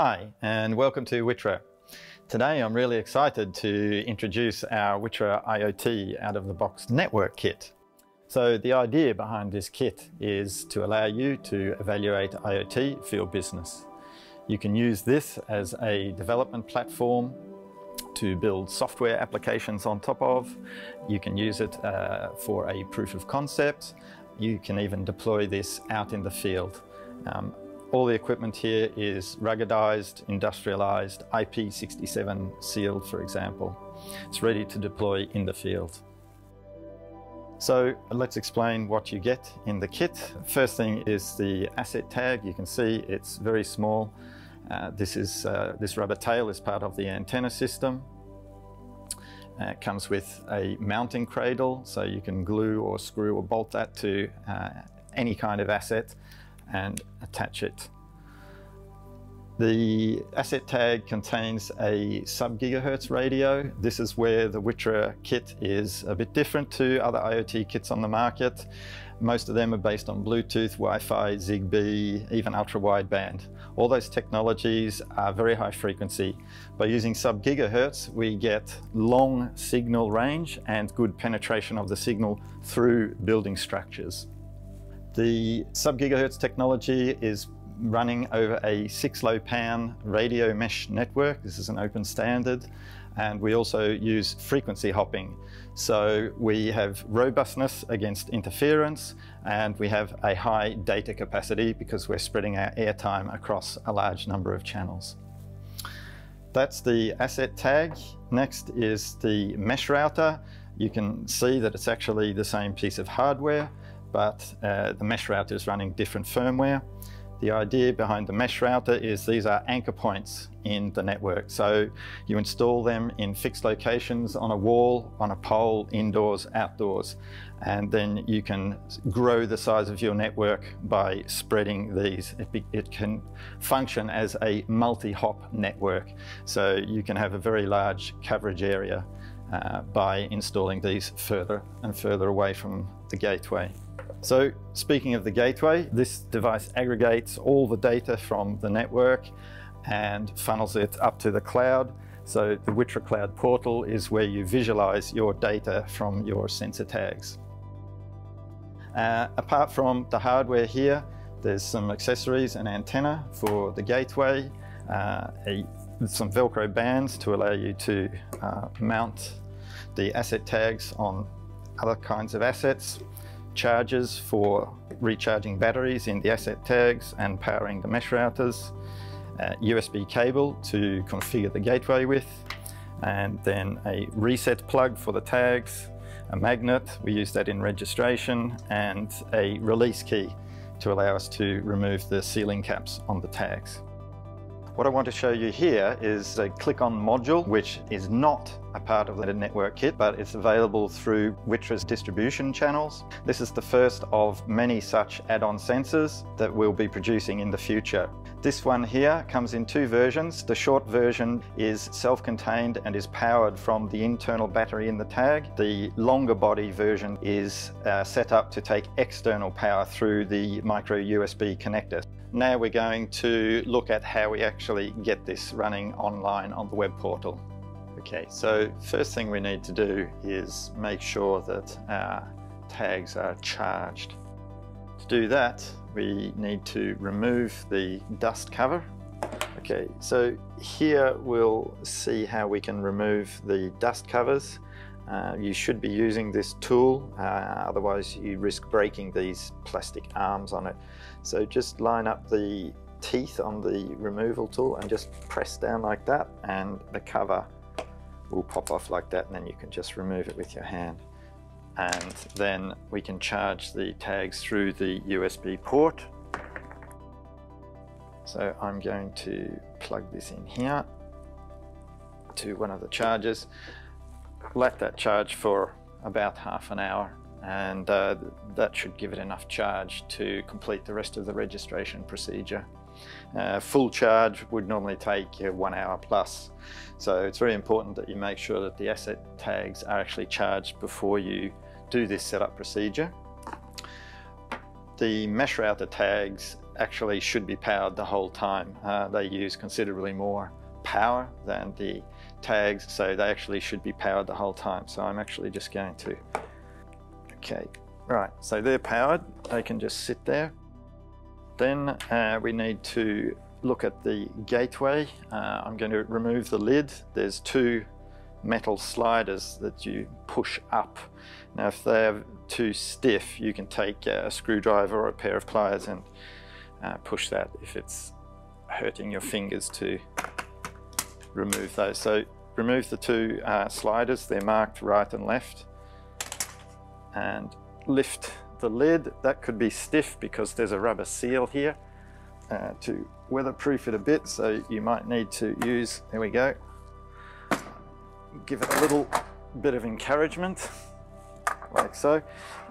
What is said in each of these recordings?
Hi, and welcome to Wittra. Today I'm really excited to introduce our Wittra IoT out-of-the-box network kit. So the idea behind this kit is to allow you to evaluate IoT for your business. You can use this as a development platform to build software applications on top of. You can use it uh, for a proof of concept. You can even deploy this out in the field. Um, all the equipment here is ruggedized, industrialized, IP67 sealed, for example. It's ready to deploy in the field. So let's explain what you get in the kit. First thing is the asset tag. You can see it's very small. Uh, this, is, uh, this rubber tail is part of the antenna system. Uh, it comes with a mounting cradle, so you can glue or screw or bolt that to uh, any kind of asset and attach it. The asset tag contains a sub-gigahertz radio. This is where the Wittra kit is a bit different to other IoT kits on the market. Most of them are based on Bluetooth, Wi-Fi, Zigbee, even ultra-wideband. All those technologies are very high frequency. By using sub-gigahertz, we get long signal range and good penetration of the signal through building structures. The sub-gigahertz technology is running over a 6LoWPAN radio mesh network. This is an open standard. And we also use frequency hopping. So we have robustness against interference and we have a high data capacity because we're spreading our airtime across a large number of channels. That's the asset tag. Next is the mesh router. You can see that it's actually the same piece of hardware but uh, the mesh router is running different firmware. The idea behind the mesh router is these are anchor points in the network. So you install them in fixed locations on a wall, on a pole, indoors, outdoors. And then you can grow the size of your network by spreading these. It, be, it can function as a multi-hop network. So you can have a very large coverage area uh, by installing these further and further away from the gateway. So speaking of the gateway, this device aggregates all the data from the network and funnels it up to the cloud. So the Wittra Cloud portal is where you visualize your data from your sensor tags. Uh, apart from the hardware here, there's some accessories and antenna for the gateway, uh, a, some Velcro bands to allow you to uh, mount the asset tags on other kinds of assets, chargers for recharging batteries in the asset tags and powering the mesh routers, uh, USB cable to configure the gateway with, and then a reset plug for the tags, a magnet, we use that in registration, and a release key to allow us to remove the sealing caps on the tags. What I want to show you here is a click-on module, which is not a part of the network kit, but it's available through Wittra's distribution channels. This is the first of many such add-on sensors that we'll be producing in the future. This one here comes in two versions. The short version is self-contained and is powered from the internal battery in the tag. The longer body version is uh, set up to take external power through the micro USB connector. Now we're going to look at how we actually get this running online on the web portal. Okay, so first thing we need to do is make sure that our tags are charged. To do that, we need to remove the dust cover. Okay, so here we'll see how we can remove the dust covers. Uh, you should be using this tool, uh, otherwise you risk breaking these plastic arms on it. So just line up the teeth on the removal tool and just press down like that and the cover will pop off like that and then you can just remove it with your hand. And then we can charge the tags through the USB port. So I'm going to plug this in here to one of the chargers let that charge for about half an hour and uh, that should give it enough charge to complete the rest of the registration procedure. Uh, full charge would normally take uh, one hour plus. So it's very important that you make sure that the asset tags are actually charged before you do this setup procedure. The mesh router tags actually should be powered the whole time. Uh, they use considerably more power than the tags, so they actually should be powered the whole time. So I'm actually just going to, okay, right, so they're powered. They can just sit there. Then uh, we need to look at the gateway. Uh, I'm going to remove the lid. There's two metal sliders that you push up. Now if they're too stiff, you can take a screwdriver or a pair of pliers and uh, push that if it's hurting your fingers to remove those. So remove the two uh, sliders, they're marked right and left, and lift the lid. That could be stiff because there's a rubber seal here uh, to weatherproof it a bit, so you might need to use, there we go, give it a little bit of encouragement, like so.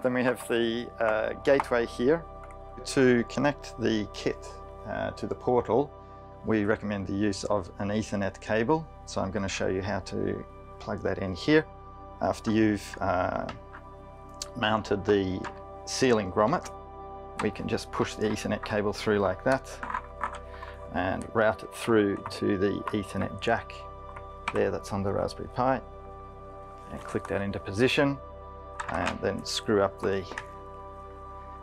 Then we have the uh, gateway here. To connect the kit uh, to the portal, we recommend the use of an Ethernet cable. So I'm going to show you how to plug that in here. After you've uh, mounted the sealing grommet, we can just push the Ethernet cable through like that and route it through to the Ethernet jack there that's on the Raspberry Pi and click that into position and then screw up the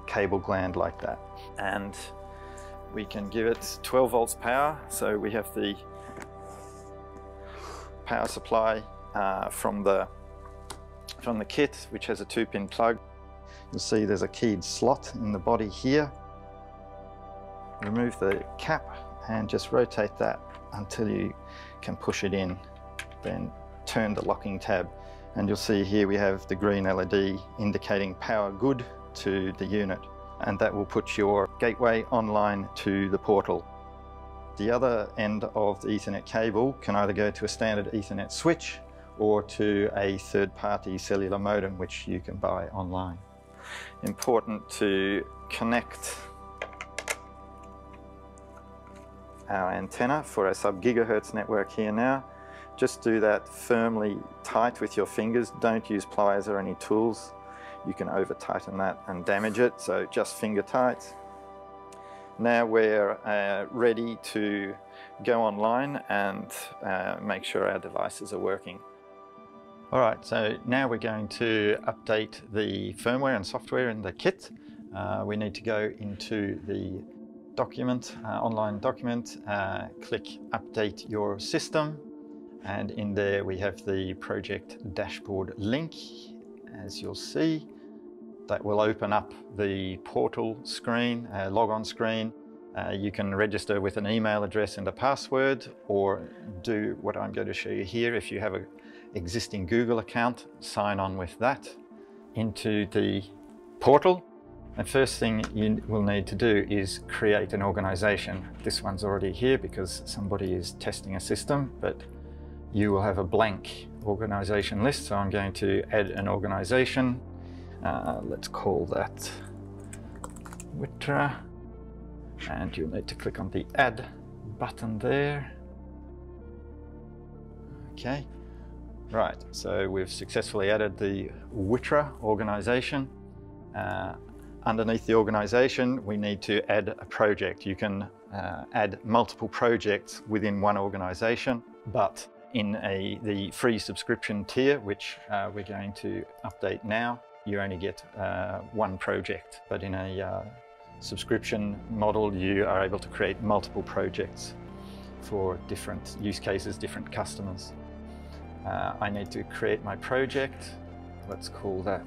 cable gland like that and we can give it 12 volts power. So we have the power supply uh, from the from the kit which has a two pin plug. You'll see there's a keyed slot in the body here. Remove the cap and just rotate that until you can push it in. Then turn the locking tab. And you'll see here we have the green LED indicating power good to the unit and that will put your gateway online to the portal. The other end of the Ethernet cable can either go to a standard Ethernet switch or to a third-party cellular modem which you can buy online. Important to connect our antenna for a sub-gigahertz network here now. Just do that firmly tight with your fingers. Don't use pliers or any tools. You can over tighten that and damage it, so just finger tight. Now we're uh, ready to go online and uh, make sure our devices are working. All right, so now we're going to update the firmware and software in the kit. Uh, we need to go into the document, uh, online document, uh, click update your system. And in there we have the project dashboard link, as you'll see. That will open up the portal screen, uh, log screen. Uh, you can register with an email address and a password or do what I'm going to show you here. If you have an existing Google account, sign on with that into the portal the first thing you will need to do is create an organization. This one's already here because somebody is testing a system, but you will have a blank organization list. So I'm going to add an organization. Uh, let's call that Wittra. And you'll need to click on the add button there. Okay, right, so we've successfully added the Wittra organization. Uh, underneath the organization, we need to add a project. You can uh, add multiple projects within one organization, but in a, the free subscription tier, which uh, we're going to update now, you only get uh, one project. But in a uh, subscription model, you are able to create multiple projects for different use cases, different customers. Uh, I need to create my project. Let's call that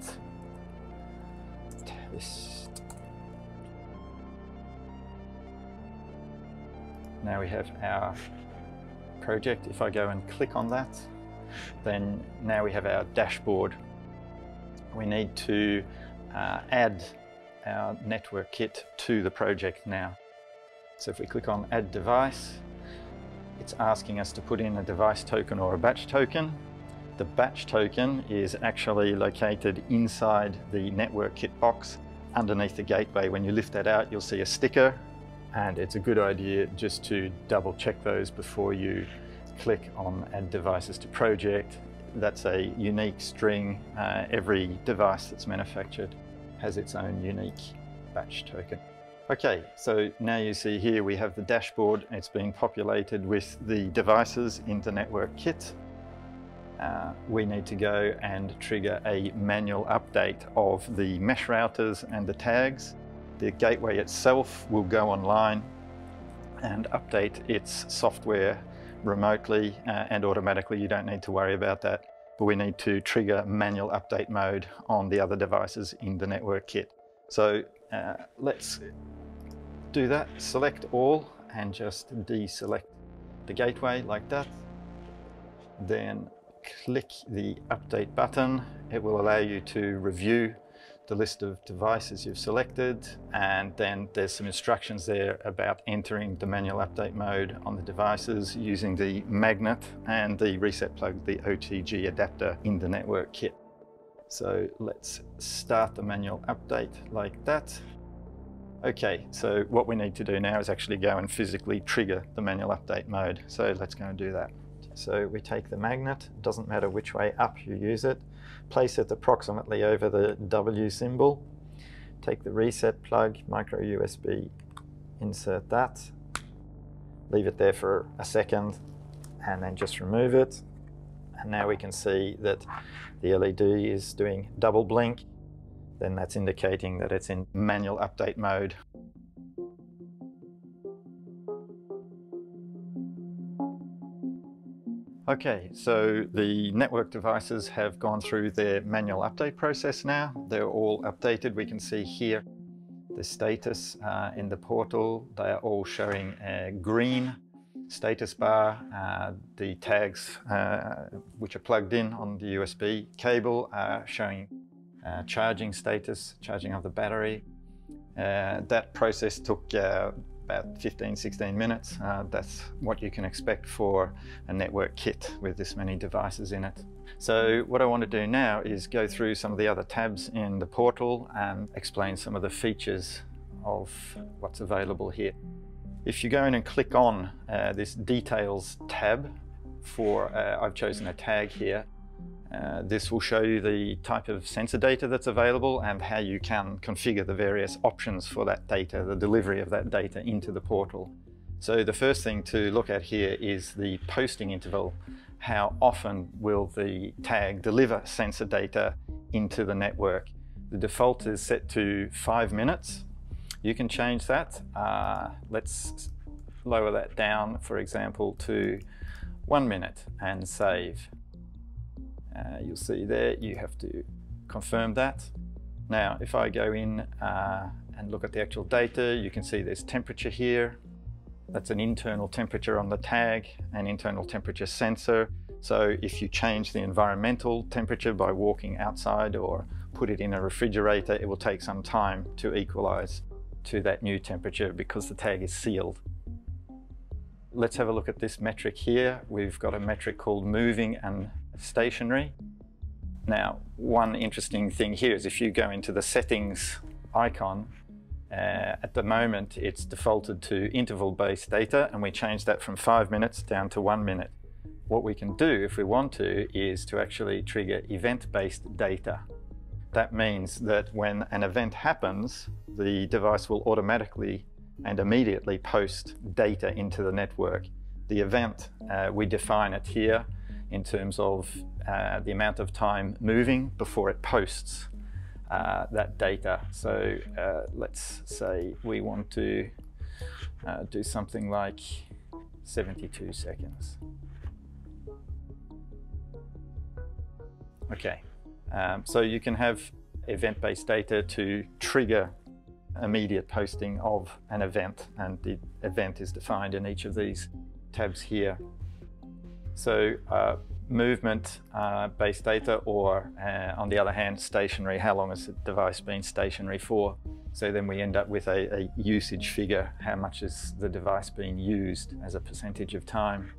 this. Now we have our project. If I go and click on that, then now we have our dashboard. We need to uh, add our network kit to the project now. So if we click on add device, it's asking us to put in a device token or a batch token. The batch token is actually located inside the network kit box underneath the gateway. When you lift that out, you'll see a sticker and it's a good idea just to double check those before you click on add devices to project. That's a unique string. Uh, every device that's manufactured has its own unique batch token. Okay, so now you see here we have the dashboard. It's being populated with the devices in the network kit. Uh, we need to go and trigger a manual update of the mesh routers and the tags. The gateway itself will go online and update its software remotely uh, and automatically. You don't need to worry about that, but we need to trigger manual update mode on the other devices in the network kit. So uh, let's do that, select all and just deselect the gateway like that. Then click the update button. It will allow you to review the list of devices you've selected and then there's some instructions there about entering the manual update mode on the devices using the magnet and the reset plug, the OTG adapter in the network kit. So let's start the manual update like that. Okay, so what we need to do now is actually go and physically trigger the manual update mode. So let's go and do that. So we take the magnet, doesn't matter which way up you use it, place it approximately over the W symbol, take the reset plug, micro USB, insert that, leave it there for a second, and then just remove it. And now we can see that the LED is doing double blink then that's indicating that it's in manual update mode. Okay, so the network devices have gone through their manual update process now. They're all updated. We can see here the status uh, in the portal. They are all showing a green status bar. Uh, the tags uh, which are plugged in on the USB cable are showing uh, charging status, charging of the battery. Uh, that process took uh, about 15, 16 minutes. Uh, that's what you can expect for a network kit with this many devices in it. So what I want to do now is go through some of the other tabs in the portal and explain some of the features of what's available here. If you go in and click on uh, this details tab for, uh, I've chosen a tag here, uh, this will show you the type of sensor data that's available and how you can configure the various options for that data, the delivery of that data into the portal. So the first thing to look at here is the posting interval. How often will the tag deliver sensor data into the network? The default is set to five minutes. You can change that. Uh, let's lower that down, for example, to one minute and save. Uh, you'll see there you have to confirm that. Now if I go in uh, and look at the actual data you can see there's temperature here. That's an internal temperature on the tag, an internal temperature sensor. So if you change the environmental temperature by walking outside or put it in a refrigerator, it will take some time to equalize to that new temperature because the tag is sealed. Let's have a look at this metric here. We've got a metric called moving and stationary. Now, one interesting thing here is if you go into the settings icon, uh, at the moment it's defaulted to interval-based data and we change that from five minutes down to one minute. What we can do if we want to is to actually trigger event-based data. That means that when an event happens, the device will automatically and immediately post data into the network. The event, uh, we define it here in terms of uh, the amount of time moving before it posts uh, that data. So uh, let's say we want to uh, do something like 72 seconds. Okay, um, so you can have event-based data to trigger immediate posting of an event and the event is defined in each of these tabs here. So uh, movement uh, based data or uh, on the other hand stationary, how long has the device been stationary for? So then we end up with a, a usage figure, how much is the device being used as a percentage of time.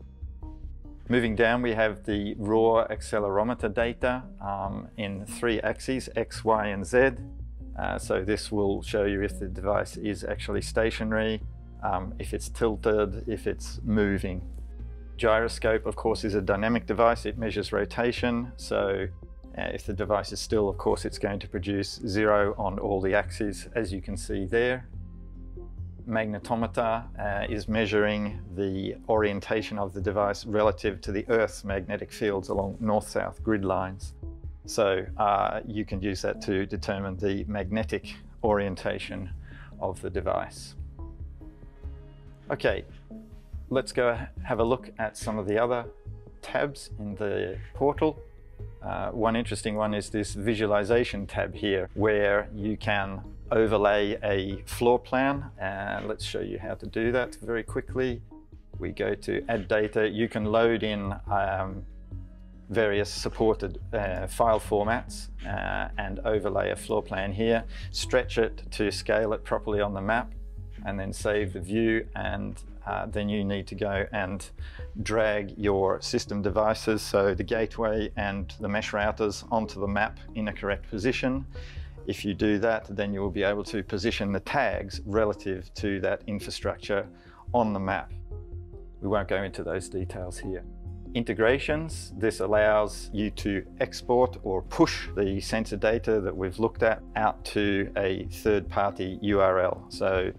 Moving down, we have the raw accelerometer data um, in three axes, X, Y, and Z. Uh, so this will show you if the device is actually stationary, um, if it's tilted, if it's moving. Gyroscope, of course, is a dynamic device. It measures rotation. So uh, if the device is still, of course, it's going to produce zero on all the axes, as you can see there. magnetometer uh, is measuring the orientation of the device relative to the Earth's magnetic fields along north-south grid lines. So uh, you can use that to determine the magnetic orientation of the device. Okay, let's go have a look at some of the other tabs in the portal. Uh, one interesting one is this visualization tab here, where you can overlay a floor plan. And let's show you how to do that very quickly. We go to add data. You can load in um, various supported uh, file formats uh, and overlay a floor plan here, stretch it to scale it properly on the map, and then save the view and uh, then you need to go and drag your system devices, so the gateway and the mesh routers onto the map in a correct position. If you do that, then you will be able to position the tags relative to that infrastructure on the map. We won't go into those details here. Integrations, this allows you to export or push the sensor data that we've looked at out to a third-party URL. So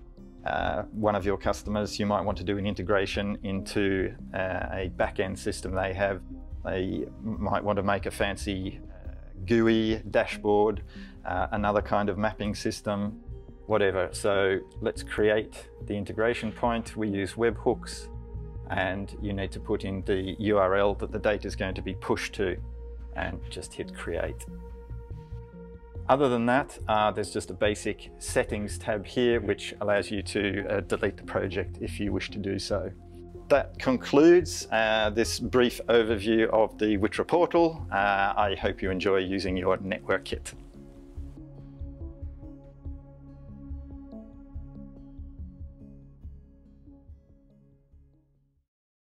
uh, one of your customers, you might want to do an integration into uh, a back-end system they have. They might want to make a fancy uh, GUI dashboard, uh, another kind of mapping system, whatever. So let's create the integration point. We use webhooks and you need to put in the URL that the data is going to be pushed to and just hit create. Other than that, uh, there's just a basic settings tab here, which allows you to uh, delete the project if you wish to do so. That concludes uh, this brief overview of the WITTRA portal. Uh, I hope you enjoy using your network kit.